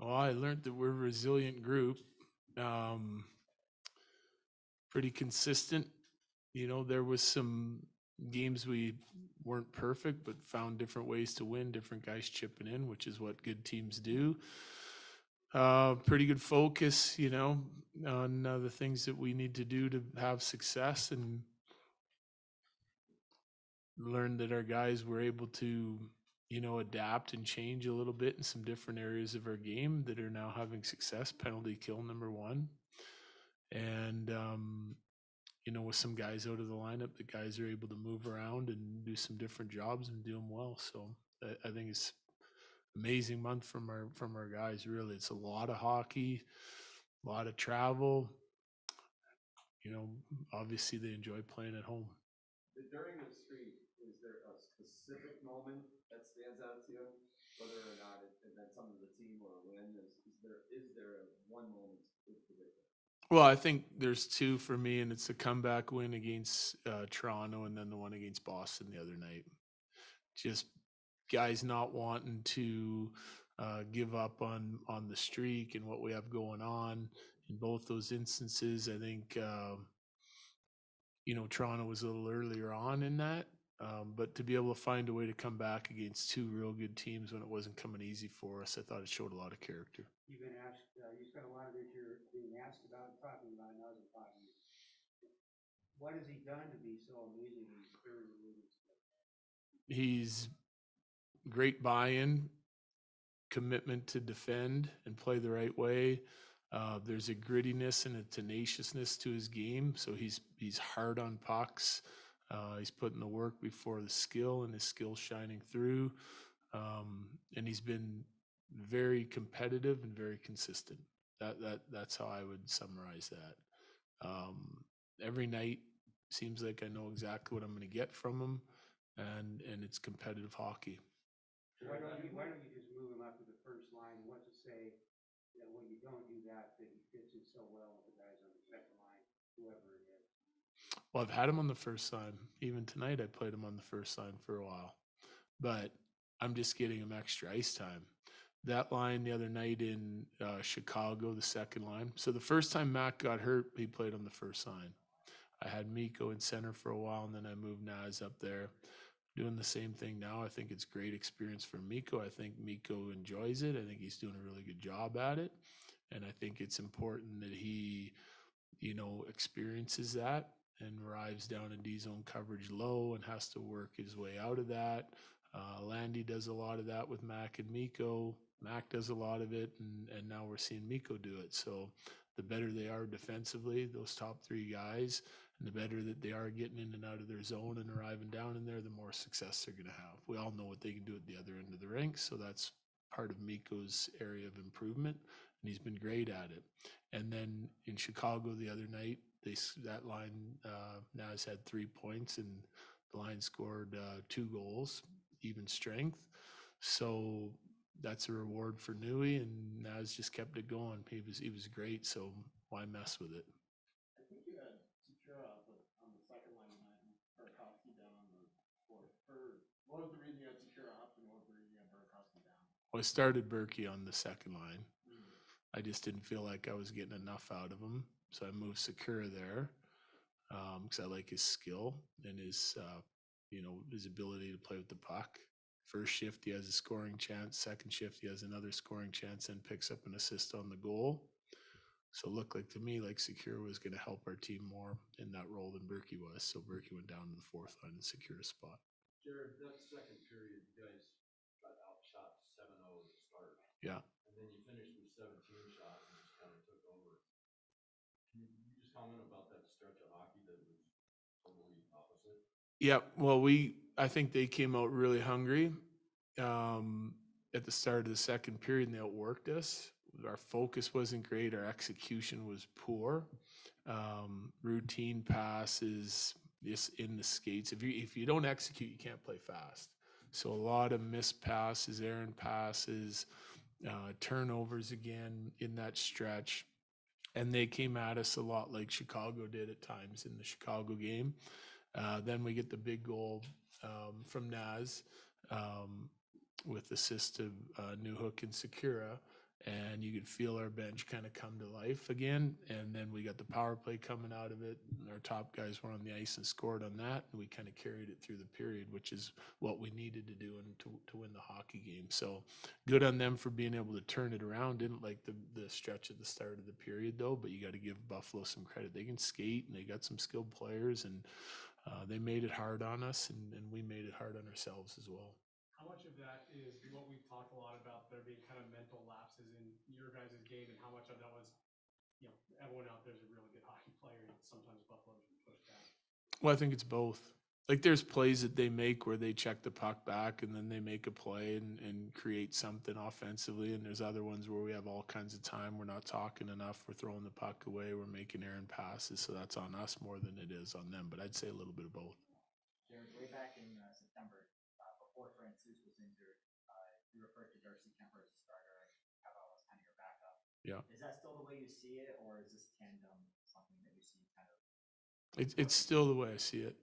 Well, I learned that we're a resilient group. Um, pretty consistent. You know, there was some games we weren't perfect, but found different ways to win, different guys chipping in, which is what good teams do. Uh, pretty good focus, you know, on uh, the things that we need to do to have success and learned that our guys were able to, you know, adapt and change a little bit in some different areas of our game that are now having success. Penalty kill number one. And, um, you know, with some guys out of the lineup, the guys are able to move around and do some different jobs and do them well. So I, I think it's amazing month from our from our guys. Really, it's a lot of hockey, a lot of travel. You know, obviously they enjoy playing at home. During the streak, specific moment that stands out to you? Whether or not it, it meant something to the team or a win, is, is there, is there one moment? Well, I think there's two for me, and it's a comeback win against uh, Toronto, and then the one against Boston the other night. Just guys not wanting to uh, give up on on the streak and what we have going on. In both those instances, I think um, you know Toronto was a little earlier on in that, um, but to be able to find a way to come back against two real good teams when it wasn't coming easy for us, I thought it showed a lot of character. You've been asked, uh, you spent a lot of this year being asked about, and talking about, was. What has he done to be so amazing? He's he's great buy-in, commitment to defend and play the right way. Uh, there's a grittiness and a tenaciousness to his game, so he's he's hard on pucks. Uh, he's putting the work before the skill, and his skill shining through. Um, and he's been very competitive and very consistent. That that that's how I would summarize that. Um, every night seems like I know exactly what I'm going to get from him, and and it's competitive hockey. Why don't you, why don't you just move him up to the first line? What's to say that when you don't do that, that he fits in so well with the second line, whoever it is? Well, I've had him on the first line. Even tonight, I played him on the first line for a while, but I'm just getting him extra ice time. That line the other night in uh, Chicago, the second line. So the first time Mac got hurt, he played on the first line. I had Miko in center for a while, and then I moved Naz up there. Doing the same thing now. I think it's great experience for Miko. I think Miko enjoys it. I think he's doing a really good job at it, and I think it's important that he, you know, experiences that and arrives down in D zone coverage low and has to work his way out of that. Uh, Landy does a lot of that with Mac and Miko. Mac does a lot of it, and, and now we're seeing Miko do it. So the better they are defensively, those top three guys, and the better that they are getting in and out of their zone and arriving down in there, the more success they're going to have. We all know what they can do at the other end of the rink, so that's part of Miko's area of improvement, and he's been great at it. And then in Chicago the other night, they that line uh, has had three points, and the line scored uh, two goals, even strength. So that's a reward for Nui, and Naz just kept it going. He was he was great. So why mess with it? I think you had on on the second line and Burakovsky down on the fourth. Or what was the reason you had up and what was the reason you had Burakovsky down? Well, I started Berkey on the second line. I just didn't feel like I was getting enough out of him, so I moved Sakura there because I like his skill and his, uh, you know, his ability to play with the puck. First shift, he has a scoring chance. Second shift, he has another scoring chance and picks up an assist on the goal. So it looked like to me like Secure was going to help our team more in that role than Berkey was. So Berkey went down to the fourth line and secure a spot. Jared, that second period, you guys got outshot seven oh at the start. Yeah. And then you finished with seventeen shots Yeah, well, we I think they came out really hungry um, at the start of the second period, and they outworked us. Our focus wasn't great. Our execution was poor. Um, routine passes, in the skates. If you if you don't execute, you can't play fast. So a lot of missed passes, errant passes, uh, turnovers again in that stretch, and they came at us a lot like Chicago did at times in the Chicago game. Uh, then we get the big goal um, from Naz um, with assist of uh, Newhook and Sakura. And you could feel our bench kind of come to life again. And then we got the power play coming out of it. And our top guys were on the ice and scored on that. And we kind of carried it through the period, which is what we needed to do and to, to win the hockey game. So good on them for being able to turn it around. Didn't like the, the stretch at the start of the period though, but you got to give Buffalo some credit. They can skate and they got some skilled players and uh, they made it hard on us and, and we made it hard on ourselves as well. How much of that is what we've talked a lot about, there being kind of mental in your guys' game, and how much of that was, you know, everyone out there's a really good hockey player, and sometimes Buffalo's been pushed back. Well, I think it's both. Like there's plays that they make where they check the puck back and then they make a play and, and create something offensively. And there's other ones where we have all kinds of time. We're not talking enough. We're throwing the puck away. We're making errant passes. So that's on us more than it is on them. But I'd say a little bit of both. Jared, way back in uh, September, uh, before Francis was injured, uh, you referred to Darcy Kuemper as a starter and Kevin was kind of your backup. Yeah. Is that still the way you see it, or is this tandem something that you see kind of? It's it's still the way I see it.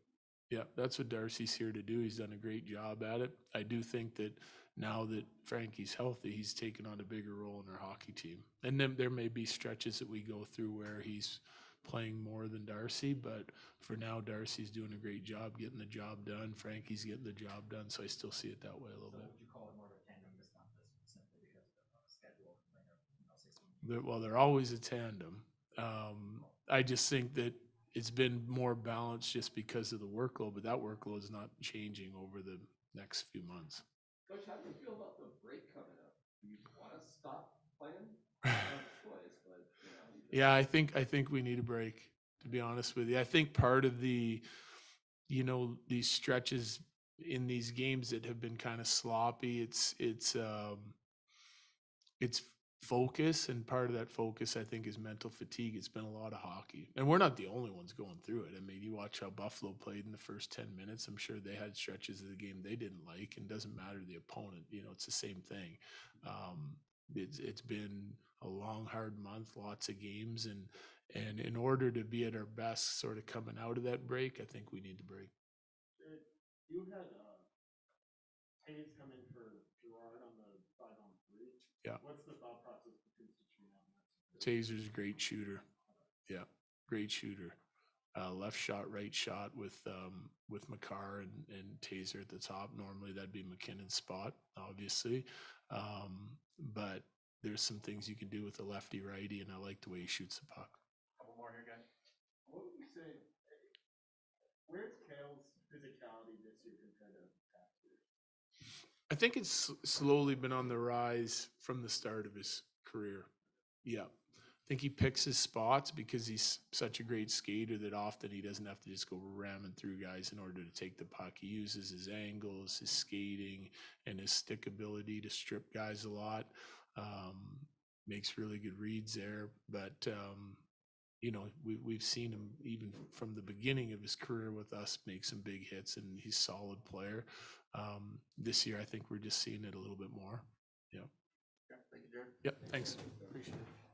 Yeah, that's what Darcy's here to do. He's done a great job at it. I do think that now that Frankie's healthy, he's taken on a bigger role in our hockey team. And then there may be stretches that we go through where he's playing more than Darcy, but for now, Darcy's doing a great job getting the job done. Frankie's getting the job done, so I still see it that way a So little bit. would you call it more of a tandem, just not just simply because of the uh, schedule, like, uh, you know, well, they're always a tandem. Um, I just think that it's been more balanced just because of the workload, but that workload is not changing over the next few months. Coach, how do you feel about the break coming up? Do you wanna stop playing? You don't have a choice, but, you know. Yeah, I think I think we need a break. To be honest with you, I think part of the, you know, these stretches in these games that have been kind of sloppy. It's it's um, it's focus, and part of that focus, I think, is mental fatigue. It's been a lot of hockey, and we're not the only ones going through it. I mean, you watch how Buffalo played in the first ten minutes. I'm sure they had stretches of the game they didn't like, and doesn't matter the opponent. You know, it's the same thing. Um, it's it's been a long, hard month, lots of games, and and in order to be at our best, sort of coming out of that break, I think we need to break. You had, uh, come in for Girard on the five on three. Yeah. What's the thought process between switching on that? Taser's a great shooter. Yeah, great shooter. Uh, left shot, right shot with um, with Makar and, and Taser at the top. Normally that'd be MacKinnon's spot, obviously. Um, but there's some things you can do with a lefty righty, and I like the way he shoots the puck. Couple more here, guys. What would you say, where's Cale's physicality this year compared to past years? I think it's slowly been on the rise from the start of his career. Yeah. I think he picks his spots because he's such a great skater that often he doesn't have to just go ramming through guys in order to take the puck. He uses his angles, his skating, and his stick ability to strip guys a lot. Um, makes really good reads there. But, um, you know, we, we've seen him even from the beginning of his career with us make some big hits, and he's a solid player. Um, this year, I think we're just seeing it a little bit more. Yeah, thank you, Jared. Yep, thanks. Appreciate it.